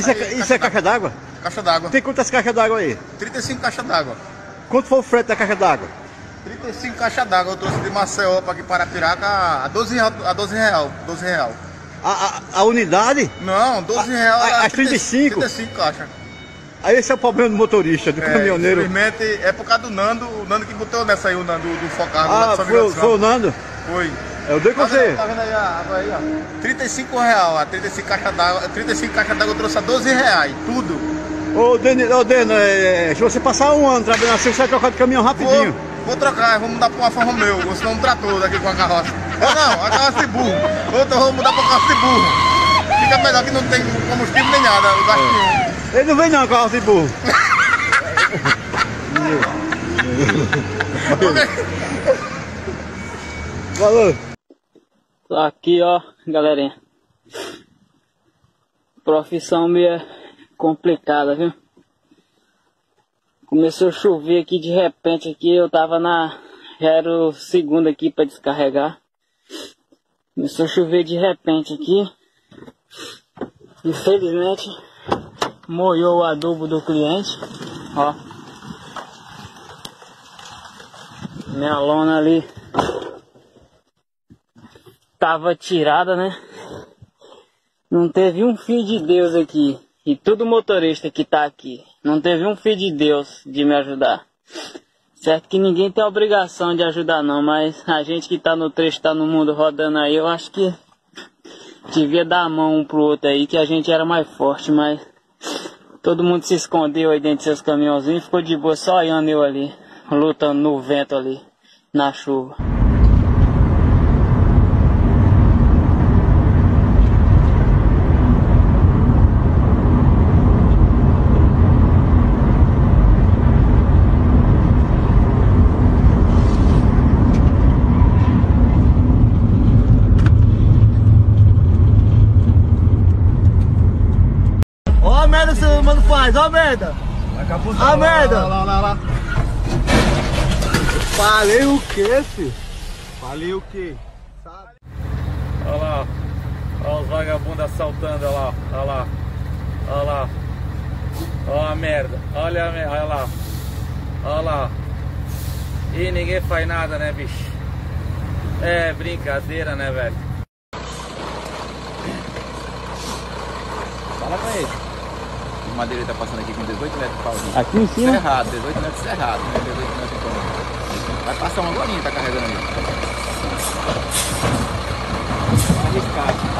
Isso é, isso é caixa d'água? Caixa d'água. Tem quantas caixas d'água aí? 35 caixas d'água. Quanto foi o frete da caixa d'água? 35 caixas d'água. Eu trouxe de Maceió para aqui para Piraca a 12 real. A 12 real. 12 real. A, a, a unidade? Não, 12 real. a- a as 35? 35 caixas. Aí esse é o problema do motorista, do É, caminhoneiro. infelizmente, é por causa do Nando, o Nando que botou nessa aí, o Nando do Focarro. Ah, foi, foi o. Nando? Foi. Eu dei com Tá vendo, você. tá vendo aí a água aí, ó? 35 real, a 35 caixas d'água, 35 caixas d'água eu trouxe a 12 reais, tudo. Ô, Deni, ô, Deno, é, se você passar um ano trabalhando assim, você vai trocar de caminhão Vou, rapidinho. vou trocar, vou mudar pra uma Alfa Romeo, ou senão um trator daqui com a carroça. Ou não, a carroça de burro. Outra eu vou mudar pra carroça de burro. Fica melhor que não tem combustível nem nada, o gasto nenhum. Ele não vem não, carro de burro. Valeu. Aqui, ó, galerinha. Profissão meio complicada, viu? Começou a chover aqui de repente aqui, eu tava na. Já era o segundo aqui pra descarregar. Começou a chover de repente aqui. Infelizmente molhou o adubo do cliente. Ó. Minha lona ali tava tirada, né? Não teve um filho de Deus aqui. E todo motorista que tá aqui. Não teve um filho de Deus de me ajudar. Certo que ninguém tem a obrigação de ajudar não, mas a gente que tá no trecho, tá no mundo rodando aí, eu acho que devia dar a mão um pro outro aí, que a gente era mais forte, mas todo mundo se escondeu aí dentro de seus caminhãozinhos, ficou de boa só olhando eu ali, lutando no vento ali, na chuva. Ó a merda que faz, ó a merda. A A merda. Lá, lá, lá, lá. Falei o quê, filho? Falei o quê? Olha lá, olha os vagabundos assaltando, olha lá, olha lá, olha lá, olha a merda, olha a merda, olha lá, olha lá. E ninguém faz nada, né, bicho? É brincadeira, né, velho? Fala pra ele. Madeira tá passando aqui com 18 metros de pauzinho. Aqui em cima? Cerrado, 18 metros cerrado, né? 18 metros de pau. Vai passar uma agora, tá carregando ali.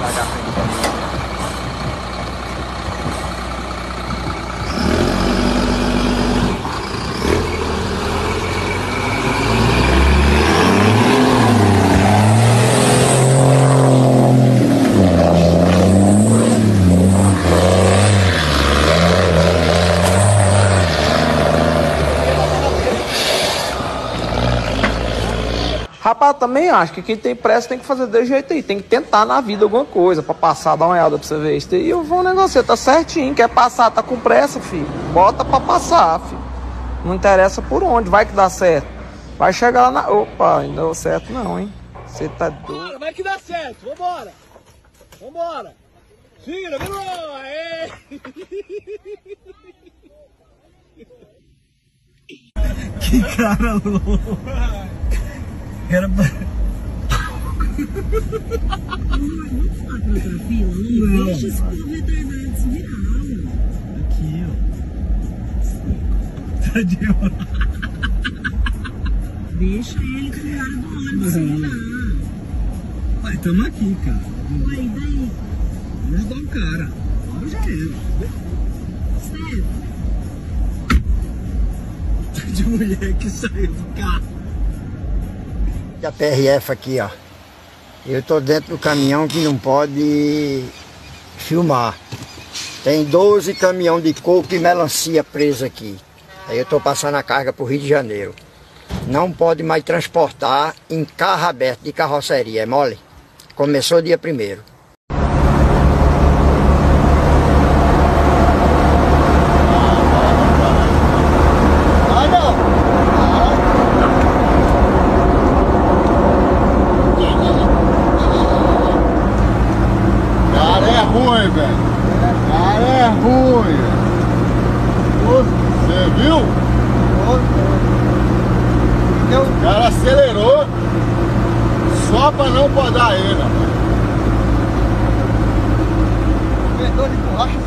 Largar a frente do caminhão. Rapaz, eu também acho que quem tem pressa tem que fazer desse jeito aí. Tem que tentar na vida alguma coisa pra passar, dar uma olhada pra você ver. Isso aí eu vou negociar, tá certinho. Quer passar, tá com pressa, filho. Bota pra passar, filho. Não interessa por onde, vai que dá certo. Vai chegar lá na. Opa, ainda deu certo não, hein? Você tá doido. Vai que dá certo, vambora. Vambora. Tira, vamos Aê. Que cara louco. Era pra... Deixa esse povo retardado se virar. Aqui, ó. Tadinho. Deixa ele com o cara do ônibus se virar. Vai, tamo aqui, cara. Ué, e daí? Vamos ajudar o cara. Agora já era. Sério? De mulher que saiu do carro. A PRF aqui, ó. Eu tô dentro do caminhão que não pode filmar. Tem 12 caminhão de coco e melancia preso aqui. Aí eu tô passando a carga pro Rio de Janeiro. Não pode mais transportar em carro aberto de carroceria, é mole? Começou dia primeiro. Cara é ruim, velho. Cara é ruim. O cara acelerou só pra não podar ele. vendedor de borracha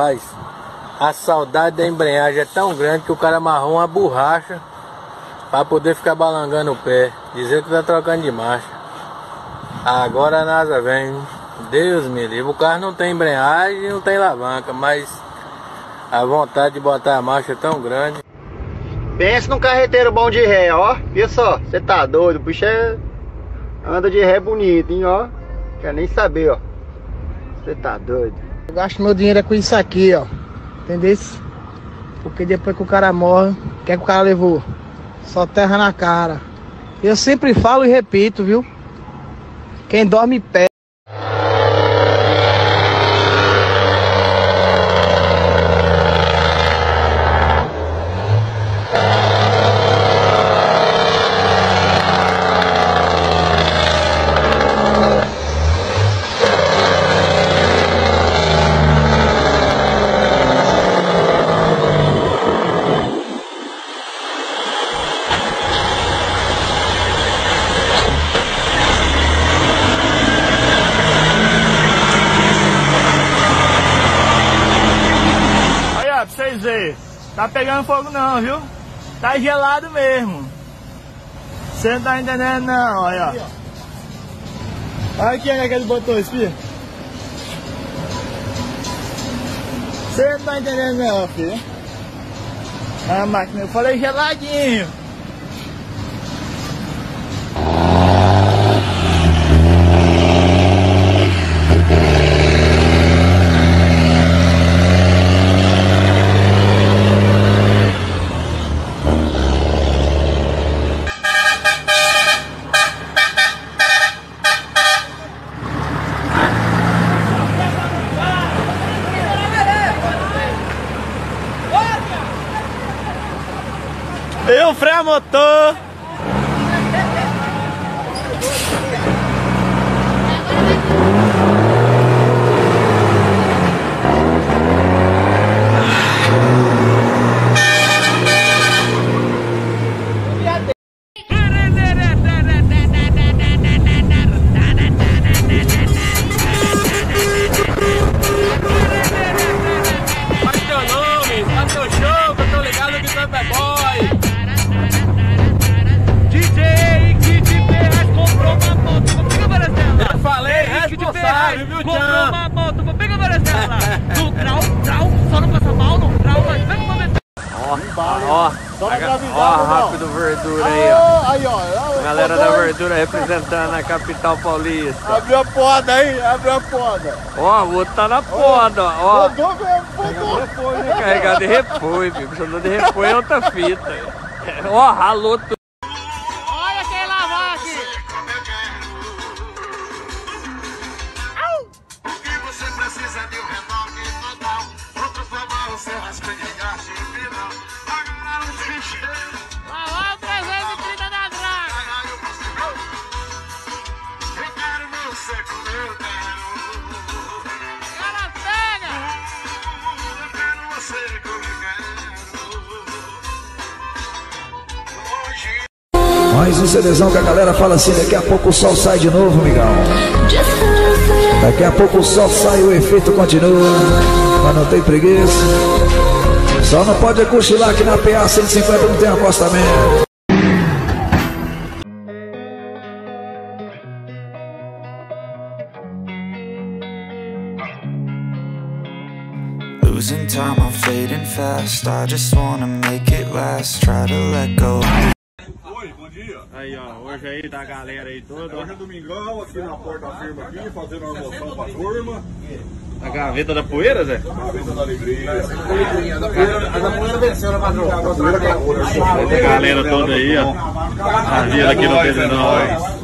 Rapaz, a saudade da embreagem é tão grande que o cara amarrou uma borracha para poder ficar balangando o pé, dizer que tá trocando de marcha. Agora a NASA vem, Deus me livre, o carro não tem embreagem, não tem alavanca, mas a vontade de botar a marcha é tão grande. Pensa num carreteiro bom de ré, ó. Olha só, você tá doido, bicho é... anda de ré bonito, hein, ó. Quer nem saber, ó. Você tá doido. Eu gasto meu dinheiro é com isso aqui, ó. Entendeu? Porque depois que o cara morre, o que é que o cara levou? Só terra na cara. Eu sempre falo e repito, viu? Quem dorme pé. Aí, ó, pra vocês verem. Tá pegando fogo não, viu? Tá gelado mesmo. Você não tá entendendo não, olha, ó. Olha quem é que ele botou isso, filho. Você não tá entendendo não, filho. A máquina, eu falei geladinho. Eu freio a motor. Ó, ó, rápido verdura aí, ó. Aí, ó. Galera da verdura representando a capital paulista. Abriu a poda aí, abriu a poda. Ó, o outro tá na poda, ó. Rodou mesmo, rodou. Carregado de repolho, filho. Precisando de repolho é outra fita. Ó, ralou tudo. Mais um que a galera fala assim, daqui a pouco o sol sai de novo, migão. Daqui a pouco o sol sai, o efeito continua. Mas não tem preguiça. Só não pode cochilar que na PA 150 não tem acostamento. Losing time, I'm fading fast. I just wanna make it last. Try to let go. Aí, ó, hoje aí tá a galera aí toda. Hoje é domingão, aqui na porta da firma aqui, fazendo uma almoção pra turma. A gaveta da poeira, Zé? Gaveta da alegria. A da poeira venceu na madrugada. A galera toda aí, ó. A vida aqui no 39.